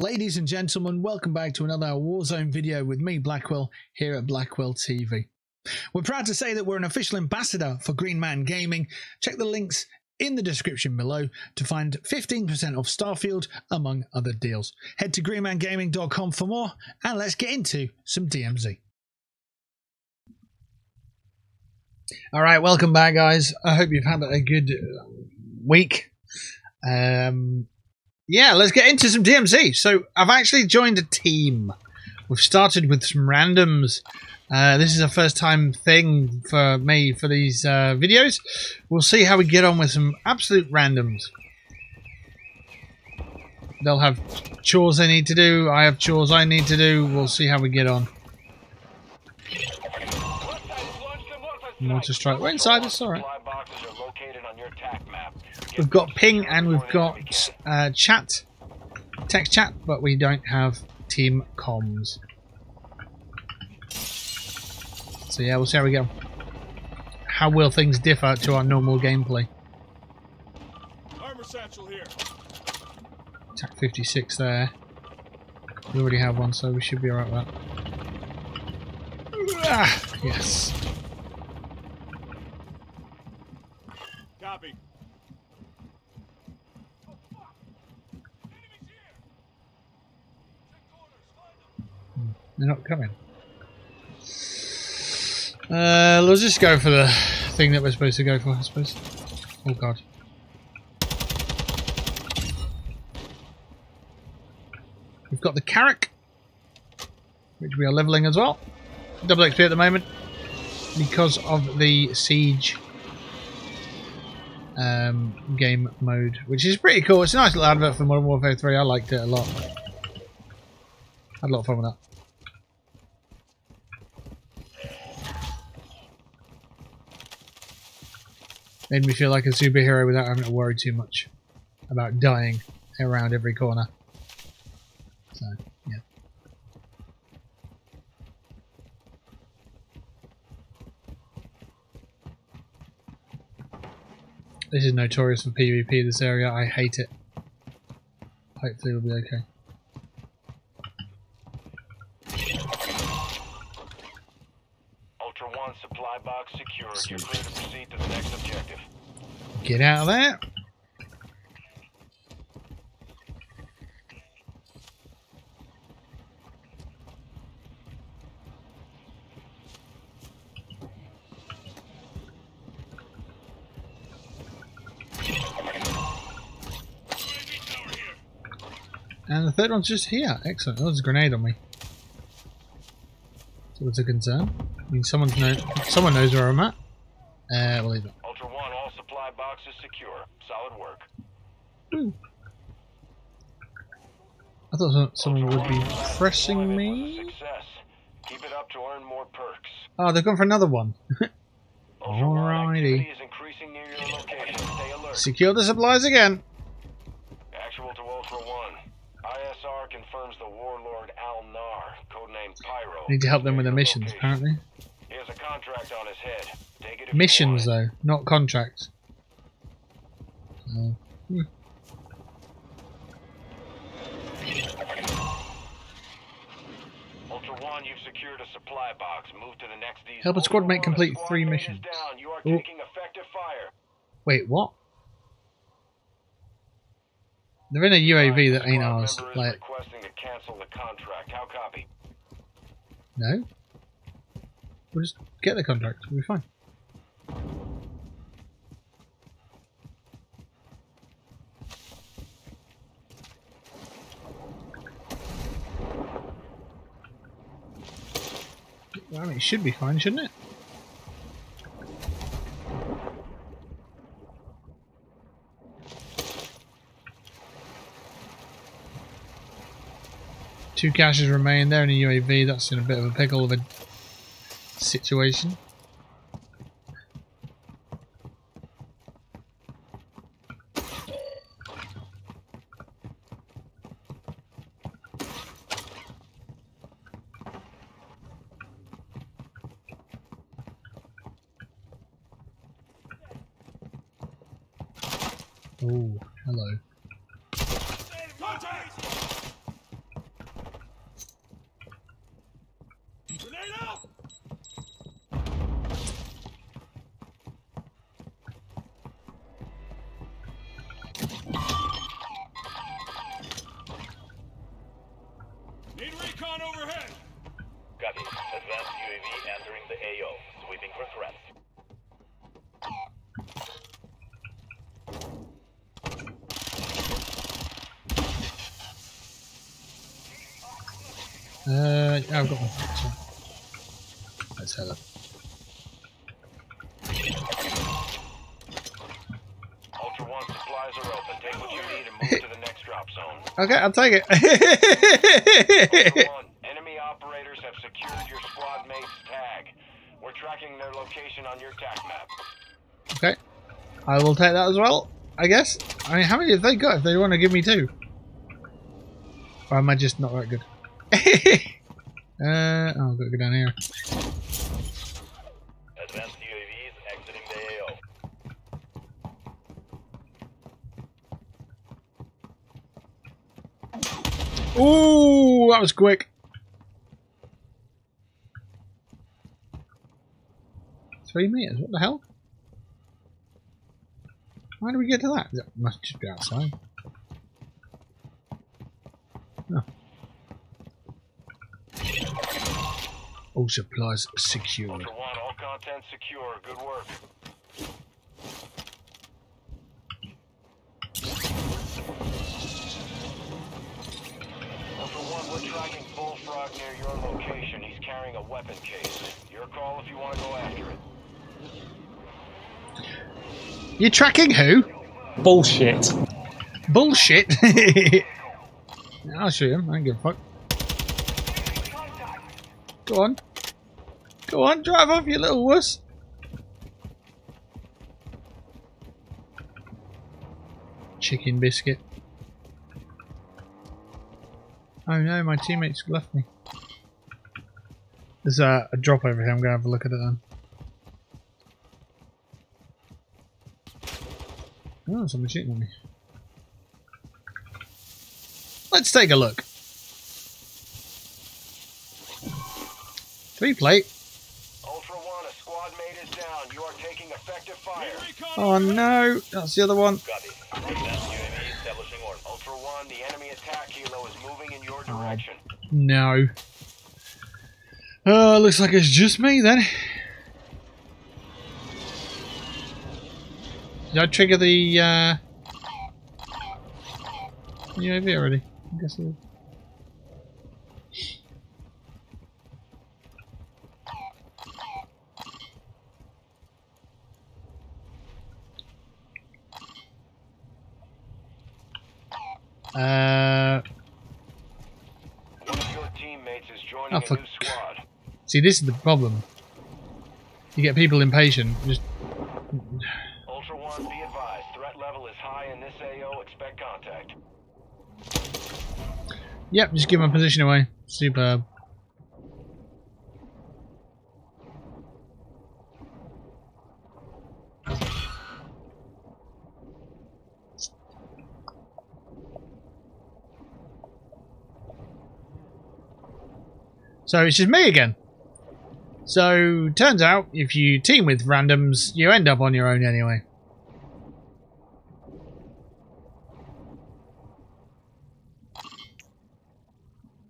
Ladies and gentlemen, welcome back to another Warzone video with me, Blackwell, here at Blackwell TV. We're proud to say that we're an official ambassador for Green Man Gaming. Check the links in the description below to find 15% off Starfield, among other deals. Head to greenmangaming.com for more, and let's get into some DMZ. All right, welcome back, guys. I hope you've had a good week. Um, yeah, let's get into some DMZ. So I've actually joined a team. We've started with some randoms. Uh, this is a first time thing for me for these uh, videos. We'll see how we get on with some absolute randoms. They'll have chores they need to do. I have chores I need to do. We'll see how we get on. Mortar strike. We're inside. It's alright. We've got ping and we've got uh, chat, text chat, but we don't have team comms. So yeah, we'll see how we go. How will things differ to our normal gameplay? Armor satchel here. Attack 56 there. We already have one, so we should be alright with that. Ah, yes. Copy. They're not coming. Uh, let's just go for the thing that we're supposed to go for, I suppose. Oh god. We've got the Carrick, which we are levelling as well. Double XP at the moment because of the Siege um, game mode, which is pretty cool. It's a nice little advert for Modern Warfare 3. I liked it a lot. Had a lot of fun with that. Made me feel like a superhero without having to worry too much about dying around every corner. So, yeah. This is notorious for PvP, this area. I hate it. Hopefully we'll be okay. Ultra One supply box secured. You're clear to proceed to the next objective. Get out of there. And the third one's just here. Excellent. Oh, there's a grenade on me. So what's a concern? I mean, someone knows, someone knows where I'm at. Uh, we'll leave it. Ultra One, all supply boxes secure. Solid work. I thought someone would be pressing me. Keep it up to earn more perks. Oh, they've gone for another one. Alrighty. activity is increasing near your location. Stay alert. Secure the supplies again. Actual to Ultra One. ISR confirms the warlord Al Nar, codenamed Pyro. Need to help them with their missions, apparently. He has a contract on his head. Missions, though, not contracts. Hmm. Ultra One, you've secured a supply box. Move to the next. Help a squad One, complete three missions. Down. You are Oh. taking effective fire. Wait, what? They're in a UAV that ain't ours. Like, requesting to cancel the contract. How copy? no? We'll just get the contract. We'll be fine. Well, I mean, it should be fine, shouldn't it? Two caches remain there in a UAV. That's in a bit of a pickle of a situation. Oh, hello. Copy. Advanced UAV entering the AO, sweeping for threats. Uh, yeah, I've got one. Let's have a Ultra One supplies are open. Take what you need and move to the next drop zone. Okay, I'll take it. One, enemy operators have secured your squad mate's tag. We're tracking their location on your TAC map. okay, I will take that as well. I guess. I mean, how many have they got? If they want to give me two, or am I just not that good? uh, oh, I've got to go down here. Advanced UAVs exiting the AO. Ooh, that was quick. Three meters. What the hell? How do we get to that? That must just be outside. Oh. All supplies secured. Ultra One, all content secure. Good work. Ultra One, we're tracking Bullfrog near your location. He's carrying a weapon case. Your call if you want to go after it. You're tracking who? Bullshit. Bullshit. I'll shoot him. I don't give a fuck. Go on. Go on, drive off, you little wuss. Chicken biscuit. Oh no, my teammates left me. There's a, a drop over here. I'm going to have a look at it then. Oh, someone's shooting at me. Let's take a look. Three plate. Ultra One, a squad mate is down. You are taking effective fire. Oh no, that's the other one. Copy. Advanced UAV establishing order. Ultra One, the enemy attack helo is moving in your direction. No. Oh, looks like it's just me then. Did I trigger the uh UAV already? I guess it Uh, your teammates is joining Oh, a new squad. see, this is the problem. You get people impatient. Just Ultra One, be advised. Threat level is high in this AO. Expect contact. yep, just give my position away. Superb. So it's just me again. So turns out if you team with randoms, you end up on your own anyway.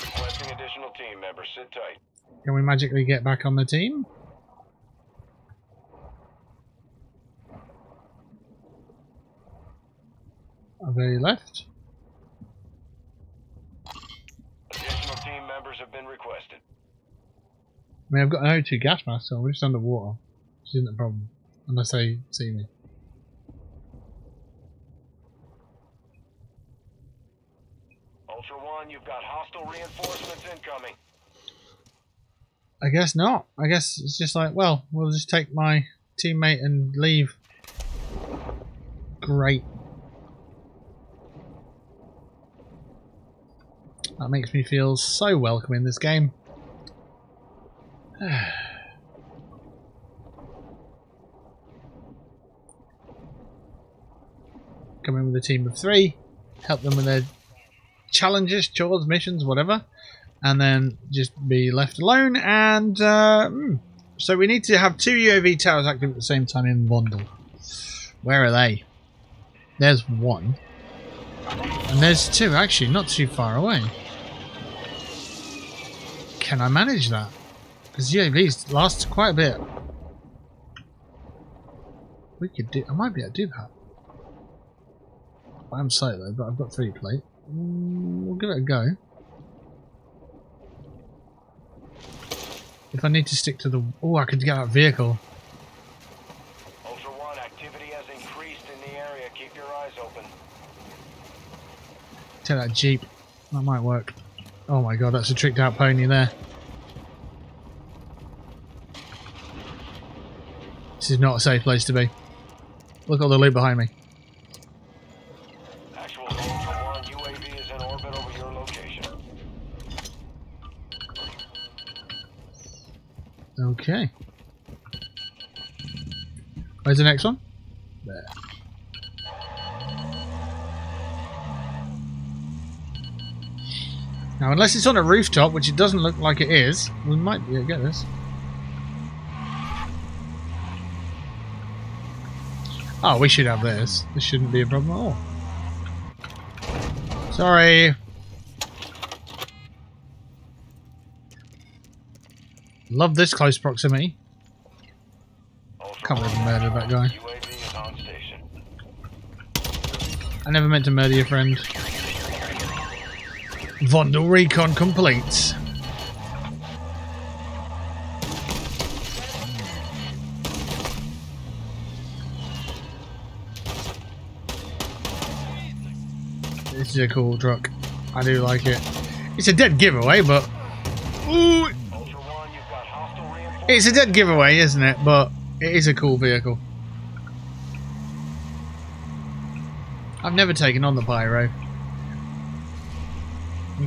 Requesting additional team members. Sit tight. Can we magically get back on the team? Are they left? Additional team members have been requested. I mean, I've got an O2 gas mask, so we're just underwater. Which isn't a problem. Unless they see me. Ultra One, you've got hostile reinforcements incoming. I guess not. I guess it's just like, well, we'll just take my teammate and leave. Great. That makes me feel so welcome in this game. Come in with a team of three, help them with their challenges, chores, missions, whatever, and then just be left alone. And uh, hmm. so we need to have two UAV towers active at the same time in Vondel. Where are they? There's one, and there's two. Actually, not too far away. Can I manage that? Because UAVs last quite a bit. We could do. I might be able to do that. I'm solo, but I've got three plate. Mm, we'll give it a go. If I need to stick to the... Oh, I could get that vehicle. Ultra One, activity has increased in the area. Keep your eyes open. Take that jeep. That might work. Oh my god, that's a tricked out pony there. This is not a safe place to be. Look at all the loot behind me. Actual to Ultra One, UAV is in orbit over your location. Okay. Where's the next one? Now, unless it's on a rooftop, which it doesn't look like it is, we might be able to get this. Oh, we should have this. This shouldn't be a problem at all. Sorry. Love this close proximity. Can't believe I murdered that guy. UAV is on station. I never meant to murder your friend. Vondel recon complete. This is a cool truck. I do like it. It's a dead giveaway, but Ooh, it's a dead giveaway, isn't it? But it is a cool vehicle. I've never taken on the pyro.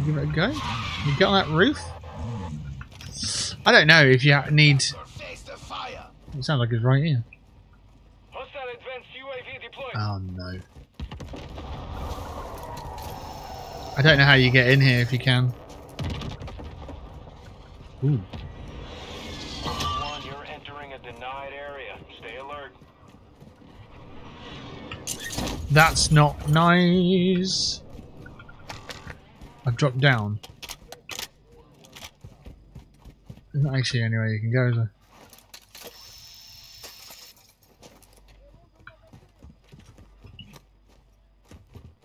Can you give it a go? You get on that roof? I don't know if you need. It sounds like it's right here. Hostile advanced UAV deployed. Oh no. I don't know how you get in here if you can. Ooh. One, you're entering a denied area. Stay alert. That's not nice. I've dropped down. There's not actually anywhere you can go, is there?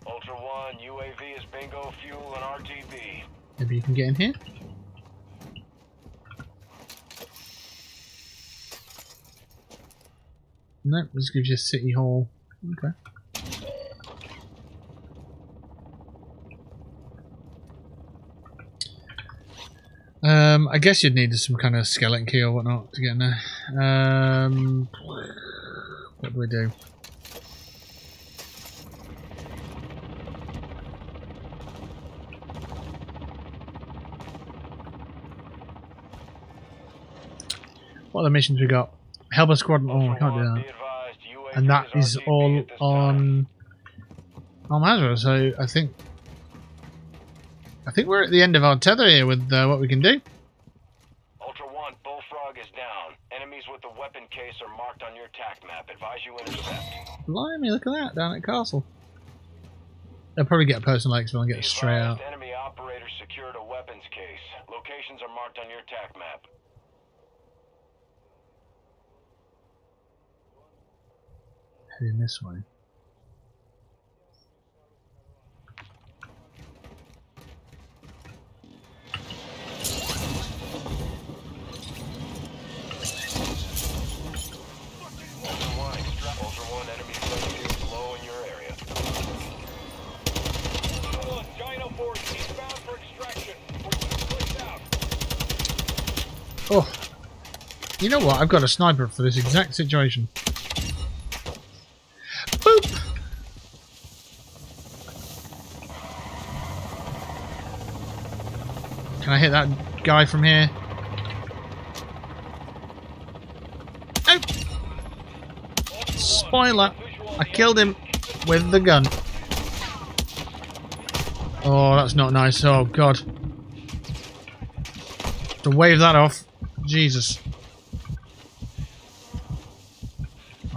Ultra One, UAV is bingo fuel and RTB. Maybe you can get in here? Nope, this gives you a city hall. Okay. Um, I guess you'd need some kind of skeleton key or whatnot to get in there. Um, what do we do? What are the missions we got? Help a squadron. Oh, can't do that. And that is all on on. So I think I think we're at the end of our tether here with uh, what we can do. Ultra One, Bullfrog is down. Enemies with case are marked on your TAC map. Advise you intercept. Blimey, look at that down at Castle. They'll probably get a personal X and get straight out. Enemy operators secured a weapons case. Locations are marked on your TAC map. Heading this way. Ultra One, extra- Ultra One, enemy flame is low in your area. Dino Force eastbound for extraction. Oh, you know what? I've got a sniper for this exact situation. Boop. Can I hit that guy from here? Oh! Spoiler! I killed him with the gun. Oh, that's not nice. Oh, God. To wave that off. Jesus.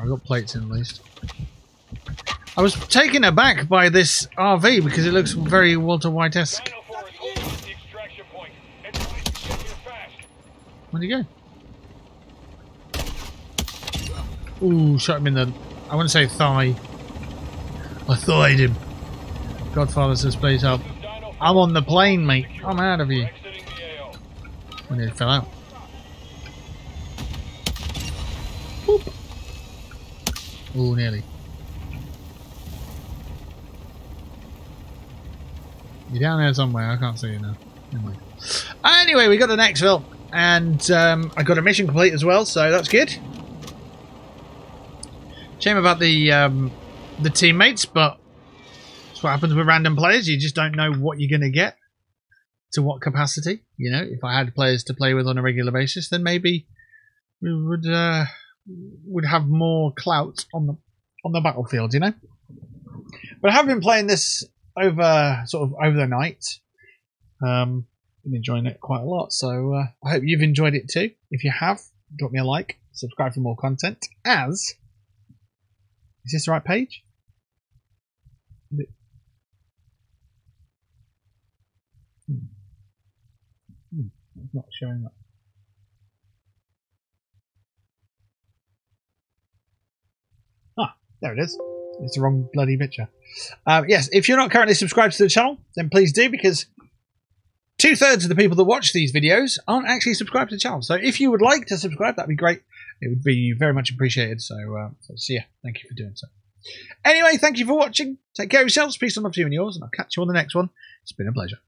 I got plates in at least. I was taken aback by this RV because it looks very Walter White-esque. Where'd he go? Ooh, shot him in the. I want to say thigh. I thighed him. Godfather says, please help. I'm on the plane, mate. I'm out of here. When it fell out. Ooh, nearly. You're down there somewhere. I can't see you now. Anyway, we got the next film, and um, I got a mission complete as well, so that's good. Shame about the um, the teammates, but that's what happens with random players. You just don't know what you're going to get to what capacity. You know, if I had players to play with on a regular basis, then maybe we would uh, would have more clout on the on the battlefield. You know, but I have been playing this over sort of over the night. Um, been enjoying it quite a lot, so uh, I hope you've enjoyed it too. If you have, drop me a like, subscribe for more content. As is this the right page? Hmm. Hmm, It's not showing up. There it is. It's the wrong bloody picture. Um, yes, if you're not currently subscribed to the channel, then please do because two thirds of the people that watch these videos aren't actually subscribed to the channel. So if you would like to subscribe, that'd be great. It would be very much appreciated. So, uh, so, thank you for doing so. Anyway, thank you for watching. Take care of yourselves. Peace and love to you and yours, and I'll catch you on the next one. It's been a pleasure.